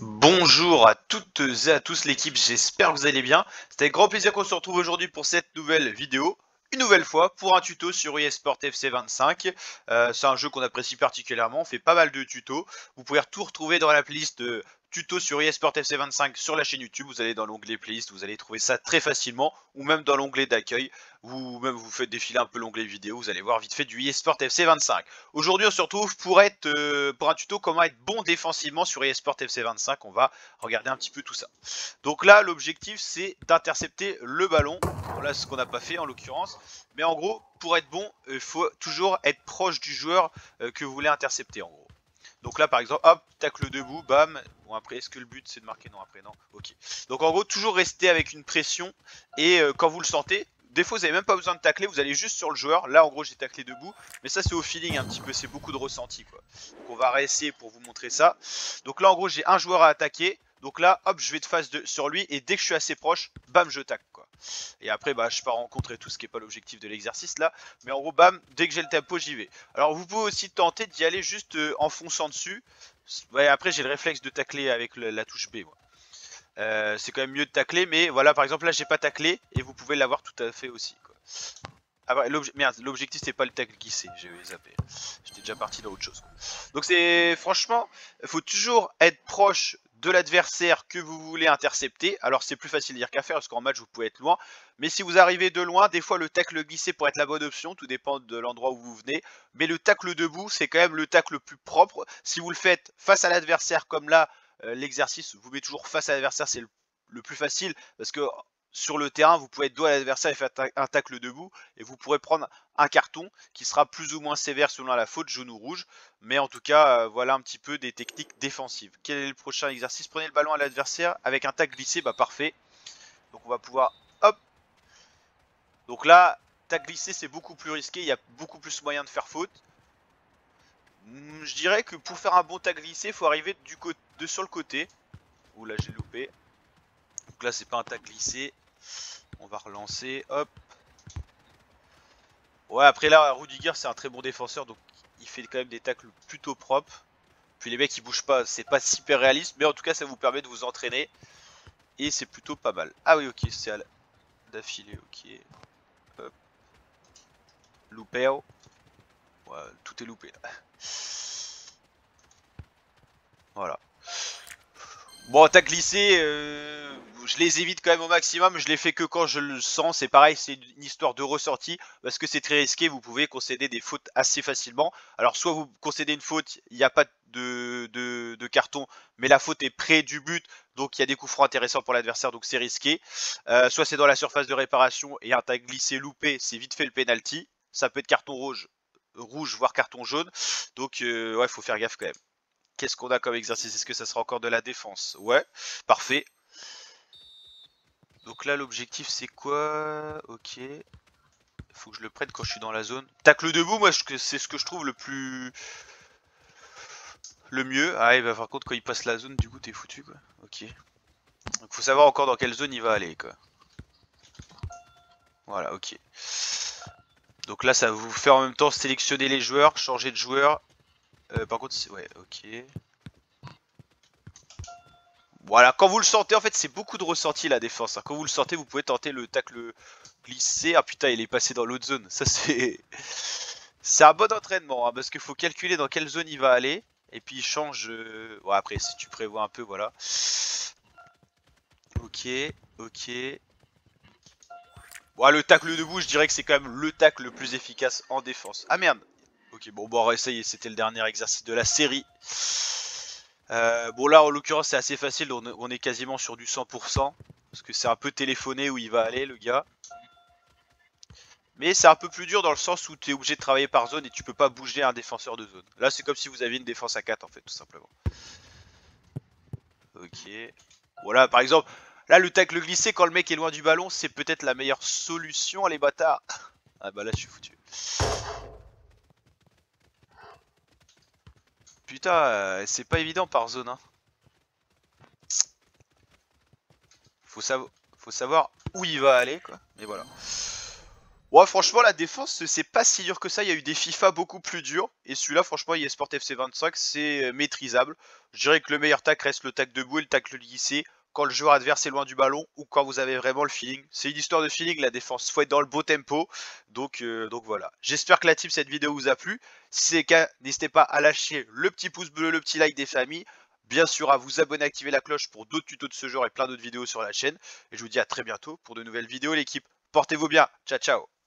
Bonjour à toutes et à tous l'équipe, j'espère que vous allez bien. C'est avec grand plaisir qu'on se retrouve aujourd'hui pour cette nouvelle vidéo. Une nouvelle fois pour un tuto sur eSport FC25. Euh, c'est un jeu qu'on apprécie particulièrement, on fait pas mal de tutos. Vous pouvez tout retrouver dans la playlist de tuto sur eSport FC25 sur la chaîne YouTube. Vous allez dans l'onglet playlist, vous allez trouver ça très facilement, ou même dans l'onglet d'accueil, ou même vous faites défiler un peu l'onglet vidéo, vous allez voir vite fait du eSport FC25. Aujourd'hui, on se retrouve pour être euh, pour un tuto comment être bon défensivement sur eSport FC25. On va regarder un petit peu tout ça. Donc là, l'objectif c'est d'intercepter le ballon. Voilà ce qu'on n'a pas fait en l'occurrence. Mais en gros, pour être bon, il faut toujours être proche du joueur euh, que vous voulez intercepter en gros. Donc là par exemple, hop, tacle debout, bam. Bon après, est-ce que le but c'est de marquer? Non après non. Ok. Donc en gros, toujours rester avec une pression. Et euh, quand vous le sentez, des fois vous n'avez même pas besoin de tacler, vous allez juste sur le joueur. Là en gros j'ai taclé debout. Mais ça c'est au feeling un petit peu, c'est beaucoup de ressenti quoi. Donc on va réessayer pour vous montrer ça. Donc là en gros j'ai un joueur à attaquer. Donc là, hop, je vais de face sur lui et dès que je suis assez proche, bam, je tac quoi. Et après, bah, je pars rencontrer tout ce qui n'est pas l'objectif de l'exercice là. Mais en gros, bam, dès que j'ai le tempo, j'y vais. Alors vous pouvez aussi tenter d'y aller juste euh, en fonçant dessus. Après, j'ai le réflexe de tacler avec la touche B. Euh, c'est quand même mieux de tacler, mais voilà, par exemple là, j'ai pas taclé et vous pouvez l'avoir tout à fait aussi. Quoi. Ah bah, l'objectif c'est pas le tacle glissé, j'ai zappé. J'étais déjà parti dans autre chose. Donc c'est franchement, il faut toujours être proche de l'adversaire que vous voulez intercepter. Alors c'est plus facile à dire qu'à faire parce qu'en match vous pouvez être loin. Mais si vous arrivez de loin, des fois le tacle glissé pourrait être la bonne option, tout dépend de l'endroit où vous venez. Mais le tacle debout c'est quand même le tacle le plus propre. Si vous le faites face à l'adversaire comme là, euh, l'exercice, vous mettez toujours face à l'adversaire, c'est le, plus facile parce que sur le terrain, vous pouvez être dos à l'adversaire et faire un tacle debout, et vous pourrez prendre un carton qui sera plus ou moins sévère selon la faute, jaune ou rouge. Mais en tout cas, euh, voilà un petit peu des techniques défensives. Quel est le prochain exercice? Prenez le ballon à l'adversaire avec un tacle glissé, bah parfait. Donc on va pouvoir, hop. Donc là, tacle glissé, c'est beaucoup plus risqué, il y a beaucoup plus moyen de faire faute. Hmm, je dirais que pour faire un bon tacle glissé, il faut arriver du de sur le côté. Ouh là j'ai loupé. Donc là c'est pas un tacle glissé. On va relancer, hop. Ouais, après là, Rudiger, c'est un très bon défenseur, donc il fait quand même des tacles plutôt propres. Puis les mecs, ils bougent pas, c'est pas super réaliste, mais en tout cas, ça vous permet de vous entraîner. Et c'est plutôt pas mal. Ah oui, ok, c'est d'affilée, ok. Hop. Loupé. Ouais, tout est loupé là. Voilà. Bon, t'as glissé, euh, je les évite quand même au maximum, je les fais que quand je le sens, c'est pareil, c'est une histoire de ressortie, parce que c'est très risqué, vous pouvez concéder des fautes assez facilement. Alors soit vous concédez une faute, il n'y a pas de, carton, mais la faute est près du but, donc il y a des coups francs intéressants pour l'adversaire, donc c'est risqué. Euh, soit c'est dans la surface de réparation et un tag glissé loupé, c'est vite fait le penalty. Ça peut être carton rouge, rouge voire carton jaune, donc euh, ouais, il faut faire gaffe quand même. Qu'est-ce qu'on a comme exercice? Est-ce que ça sera encore de la défense? Ouais, parfait. Donc là, l'objectif, c'est quoi? Ok. Faut que je le prenne quand je suis dans la zone. Tacle debout, moi, c'est ce que je trouve le plus... Le mieux. Ah, bah, par contre, quand il passe la zone, du coup, t'es foutu, quoi. Ok. Donc, faut savoir encore dans quelle zone il va aller, quoi. Voilà, ok. Donc là, ça vous faire en même temps sélectionner les joueurs, changer de joueur euh, par contre, ouais, ok. Voilà, quand vous le sentez, en fait, c'est beaucoup de ressenti la défense. Hein. Quand vous le sentez, vous pouvez tenter le tacle glissé. Ah putain, il est passé dans l'autre zone. Ça, c'est. C'est un bon entraînement, hein, parce qu'il faut calculer dans quelle zone il va aller. Et puis il change. Euh, après, si tu prévois un peu, voilà. Ok, ok. Bon, le tacle debout, je dirais que c'est quand même le tacle le plus efficace en défense. Ah merde, Ok, bon, bon, ça y est, c'était le dernier exercice de la série. Euh, bon, là, en l'occurrence, c'est assez facile, on, est quasiment sur du 100%. Parce que c'est un peu téléphoné où il va aller, le gars. Mais c'est un peu plus dur dans le sens où tu es obligé de travailler par zone et tu peux pas bouger un défenseur de zone. Là, c'est comme si vous aviez une défense à 4, en fait, tout simplement. Ok. Voilà, par exemple, là, le tacle glissé, quand le mec est loin du ballon, c'est peut-être la meilleure solution, les bâtards. Ah bah là, je suis foutu. Putain, euh, c'est pas évident par zone. Hein. Faut, savoir où il va aller, quoi. Mais voilà. Ouais, franchement, la défense, c'est pas si dur que ça. Il y a eu des FIFA beaucoup plus durs. Et celui-là, franchement, eSport FC 25, c'est euh, maîtrisable. Je dirais que le meilleur tac reste le tac debout et le tac le glissé quand le joueur adverse est loin du ballon ou quand vous avez vraiment le feeling. C'est une histoire de feeling, la défense faut être dans le beau tempo. Donc, euh, donc voilà. J'espère que la team, cette vidéo vous a plu. Si c'est le cas, n'hésitez pas à lâcher le petit pouce bleu, le petit like des familles. Bien sûr, à vous abonner, activer la cloche pour d'autres tutos de ce genre et plein d'autres vidéos sur la chaîne. Et je vous dis à très bientôt pour de nouvelles vidéos, l'équipe. Portez-vous bien. Ciao, ciao.